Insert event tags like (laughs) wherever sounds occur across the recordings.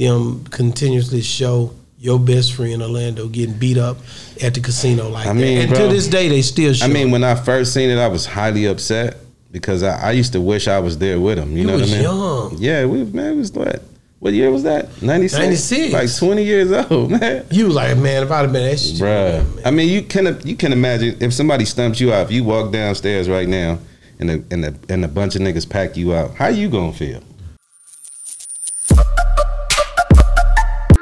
them continuously show your best friend Orlando getting beat up at the casino like I that. mean, and bro, to this day, they still show. I mean, when I first seen it, I was highly upset because I, I used to wish I was there with him. You, You know what I mean? young. Yeah, we man was what? What year was that? 96? 96. Like 20 years old, (laughs) man. you was like, man, if I'd have been that shit, Bruh. I mean, you can you can imagine if somebody stumps you out, if you walk downstairs right now and a, and a, and a bunch of niggas pack you out, how you gonna feel?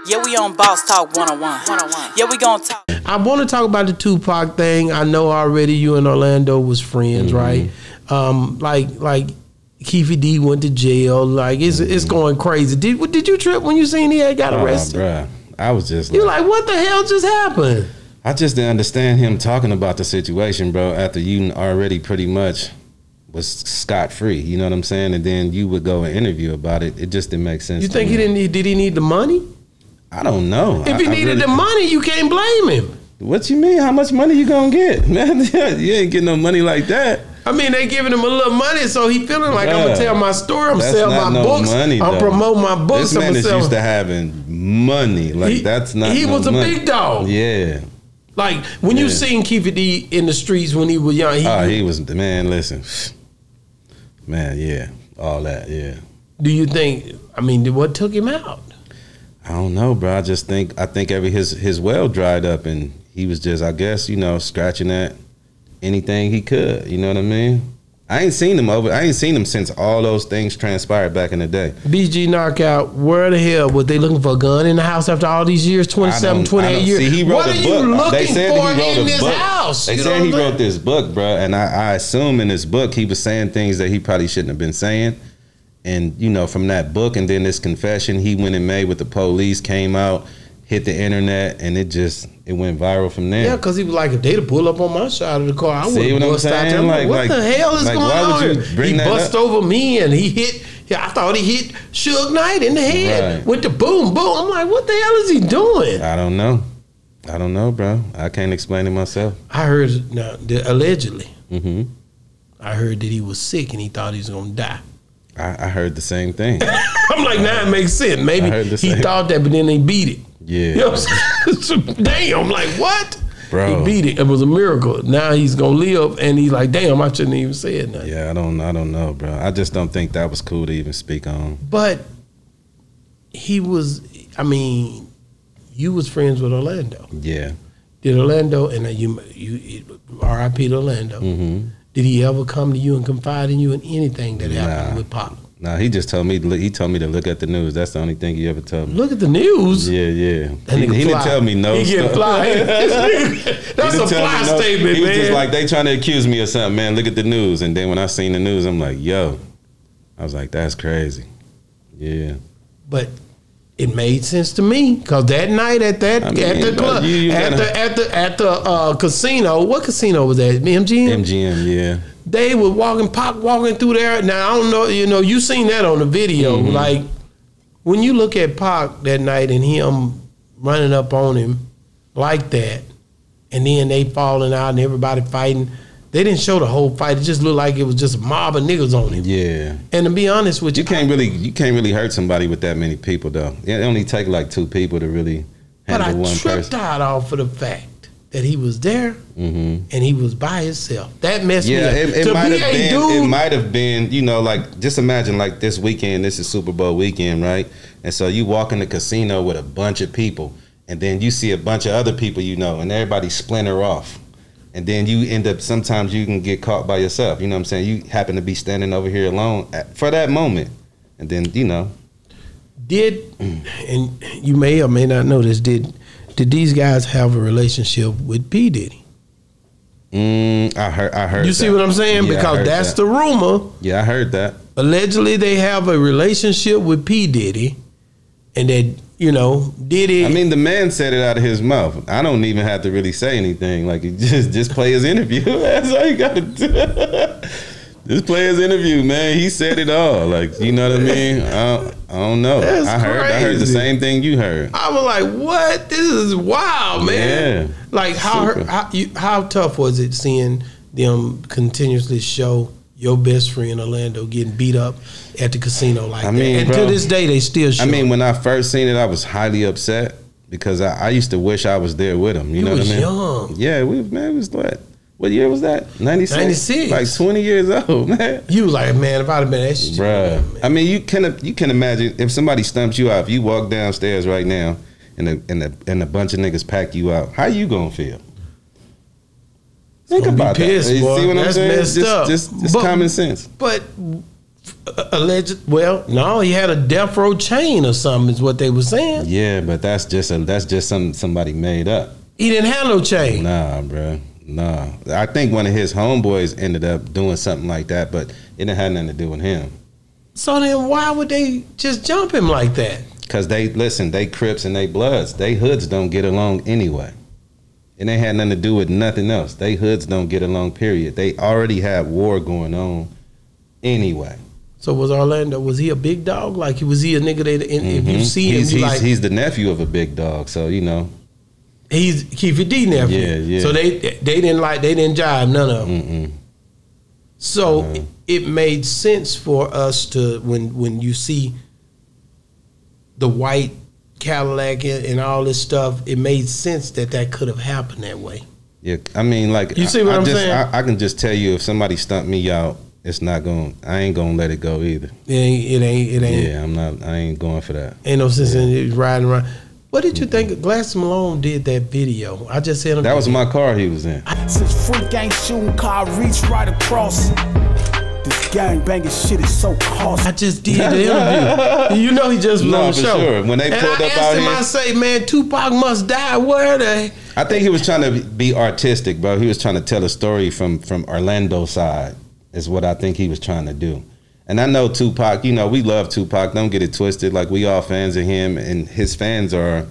Yeah, we on Boss Talk 101. Yeah, we gonna talk. I want to talk about the Tupac thing. I know already you and Orlando was friends, Mm-hmm. right? Um, like like Keefy D went to jail. Like it's it's going crazy. Did did you trip when you seen he had got arrested? bruh. I was just you like, like what the hell just happened? I just didn't understand him talking about the situation, bro, after you already pretty much was scot free. You know what I'm saying? And then you would go and interview about it. It just didn't make sense. You to think me. he didn't need? Did he need the money? I don't know. If he I- I needed really- the money, you can't blame him. What you mean? How much money you gonna get? (laughs) Man, you ain't getting no money like that. I mean, they giving him a little money, so he feeling like I'm gonna tell my story. I'm selling my no books. money, I'm promote my books. This I'm man is sell- used to having money. Like He- that's not. he no was a big dog. Yeah. Like when you seen Keefy D in the streets when he was young, he, Oh, he was the man. Listen, man. Yeah, all that. Yeah. do you think? I mean, what took him out? I don't know, bro. I just think I think every his his well dried up, and he was just, I guess, you know, scratching at anything he could. You know what I mean? I ain't seen him over. I ain't seen him since all those things transpired back in the day. BG Knocc Out. Where the hell was they looking for a gun in the house after all these years? 27, I don't- I 28 years. See, he wrote what a are book. you looking they said for he wrote in a this book. house? They said he wrote this book, bro, and I, I assume in this book he was saying things that he probably shouldn't have been saying. And you know, from that book and then this confession he went and made with the police came out, hit the internet, and it just it went viral from there. Yeah, because he was like, if they'd pull up on my side of the car, I would have bust out there. Like, what like- the hell is like, going on would you here? bring He bust up? over me and he hit. Yeah, I thought he hit Suge Knight in the head Right. with the boom boom. I'm like, what the hell is he doing? I don't know. I don't know, bro. I can't explain it myself. I heard now allegedly. hmm I heard that he was sick and he thought he was gonna die. I, I heard the same thing. (laughs) I'm like, nah, it makes sense. Maybe he thought that, but then they beat it. Yeah, You know what I'm? (laughs) So, damn, I'm like, what? Bro. He beat it. It was a miracle. Now he's gonna live, and he's like, damn, I shouldn't even say it. Nothing. yeah. I don't. I don't know, bro. I just don't think that was cool to even speak on. But he was. I mean, you was friends with Orlando. Yeah. Did Orlando and uh, you you R.I.P. to Orlando? hmm Did he ever come to you and confide in you in anything that happened Nah. with Pop? Nah, he just told me. He told me to look at the news. That's the only thing he ever told me. Look at the news. Yeah, yeah. He, he didn't tell me no. He get stuff. fly. That's (laughs) He a fly no- statement, He was just like they trying to accuse me of something, man. Look at the news, and then when I seen the news, I'm like, yo, I was like, that's crazy. Yeah, but it made sense to me because that night at that I mean, at the club you- you at gotta- the at the at the uh, casino. What casino was that? MGM. MGM. Yeah, They were walking, Pac walking through there. Now I don't know. You know, you seen that on the video. Mm-hmm. Like when you look at Pac that night and him running up on him like that, and then they falling out and everybody fighting. They didn't show the whole fight. It just looked like it was just a mob of niggas on him. yeah. And to be honest with you, You can't really, you can't really hurt somebody with that many people, though. It only take like two people to really handle But I one tripped person. out off of the fact that he was there hmm and he was by himself. That messed Yeah, me up. it, it might have been. dude, It might have been. You know, like just imagine like this weekend. This is Super Bowl weekend, right? And so you walk in the casino with a bunch of people, and then you see a bunch of other people you know, and everybody splinter off. And then you end up. Sometimes you can get caught by yourself. You know what I'm saying? You happen to be standing over here alone at, for that moment, and then you know. did and you may or may not know this did did these guys have a relationship with P Diddy? Mm, I heard. I heard. You see that. what I'm saying? Yeah, because that's that. the rumor. Yeah, I heard that. Allegedly, they have a relationship with P Diddy, and that you know Diddy. I mean, the man said it out of his mouth. I don't even have to really say anything. Like, he (laughs) just just play his interview. (laughs) That's all you got to do. (laughs) just play his interview, man. He said it all. Like, you know what I mean? I don't, I don't know. That's I heard. I heard the same thing you heard. I was like, "What? This is wild, man!" Yeah. Like how how, you, how tough was it seeing them continuously show your best friend Orlando getting beat up at the casino like I that. and bro, to this day, they still show. I mean, when I first seen it, I was highly upset because I, I used to wish I was there with him. You, You know was what I mean? young. Yeah, we man was what? What year was that? 96? 96. Like 20 years old, (laughs) man. you was like, man, if I'd have been that shit, Bruh. I mean, you can you can imagine if somebody stumps you out, if you walk downstairs right now and a, and a, and a bunch of niggas pack you out, how you gonna feel? Think about pissed, that. You boy. see what I'm That's saying? messed just, up. just, just But- common sense. But uh, alleged, well, no, he had a death row chain or something. Is what they were saying. Yeah, but that's just a, that's just something somebody made up. He didn't have no chain. Nah, bruh. Nah. I think one of his homeboys ended up doing something like that, but it didn't have nothing to do with him. So then, why would they just jump him like that? Cause they listen, they Crips and they Bloods. They hoods don't get along anyway. And they had nothing to do with nothing else. They hoods don't get along, period. They already had war going on anyway. So was Orlando? Was he a big dog? Like was he a nigga that? And If you Mhm. see him, he's, you he's, like he's the nephew of a big dog, so you know. he's Keefe D nephew. Yeah, yeah. So they they didn't like they didn't jive none of them. Mm-mm. So Uh-huh. it made sense for us to when when you see the white Cadillac and and all this stuff, it made sense that that could have happened that way. Yeah, I mean, like You see I, what I I'm just, saying? I, I can just tell you if somebody stumped me out, it's not going. I ain't gonna let it go either. It ain't it ain't it ain't Yeah, I'm not. I ain't going for that. ain't no sense in riding around. What did you think? Glass Malone did that video. I just said That was my car he was in. Since freak ain't shooting, car reach right across. This gang banging shit is so I just did the interview. (laughs) You know he just blew No, on the for show. sure. When they and pulled I up asked out him, here- I say, man, Tupac must die. Where are they? I think he was trying to be artistic, bro. He was trying to tell a story from from Orlando side. Is what I think he was trying to do. And I know Tupac. You know, we love Tupac. Don't get it twisted. Like we all fans of him, and his fans are,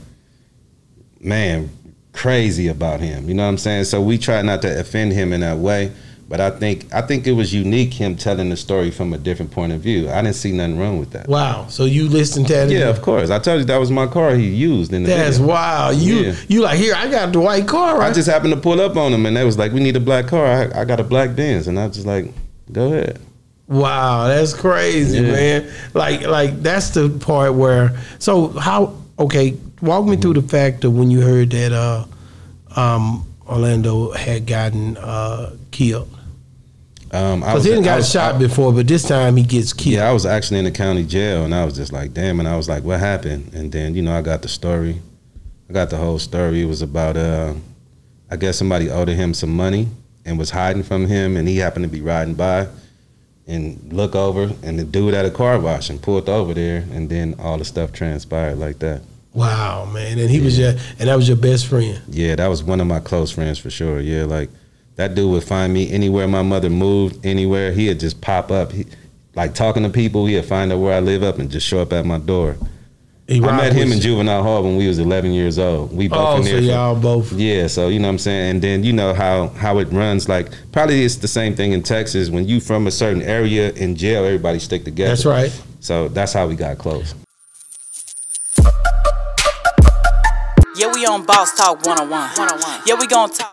man, crazy about him. You know what I'm saying? So we try not to offend him in that way. But I think I think it was unique him telling the story from a different point of view. I didn't see nothing wrong with that. Wow. So you listened to that? Yeah, of course. I told you that was my car he used in the That's video. wild. You Yeah. you like here? I got the white car. Right? I just happened to pull up on him, and they was like, "We need a black car." I, I got a black Benz, and I was just like, "Go ahead." wow, that's crazy, Yeah. man. Like like that's the part where. So how? Okay, walk me through the fact of when you heard that uh, um, Orlando had gotten uh, killed. Um, I Because he didn't got was- shot I- before, but this time he gets killed. Yeah, I was actually in the county jail, and I was just like, "Damn!" And I was like, "What happened?" And then you know, I got the story. I got the whole story. It was about, uh, I guess somebody owed him some money and was hiding from him, and he happened to be riding by, and look over, and the dude at a car wash and pulled over there, and then all the stuff transpired like that. Wow, man, and he was your and that was your best friend. Yeah, that was one of my close friends for sure. Yeah, like that dude would find me anywhere my mother moved, anywhere. He'd just pop up. He, like talking to people, he'd find out where I live up and just show up at my door. He I met him in juvenile hall when we was 11 years old. We both Oh, in so there. for- y'all both. yeah, so you know what I'm saying, and then you know how how it runs. Like probably it's the same thing in Texas. When you from a certain area in jail, everybody stick together. That's right. So that's how we got close. Yeah, we on Boss Talk 101. 101. Yeah, we gon' talk.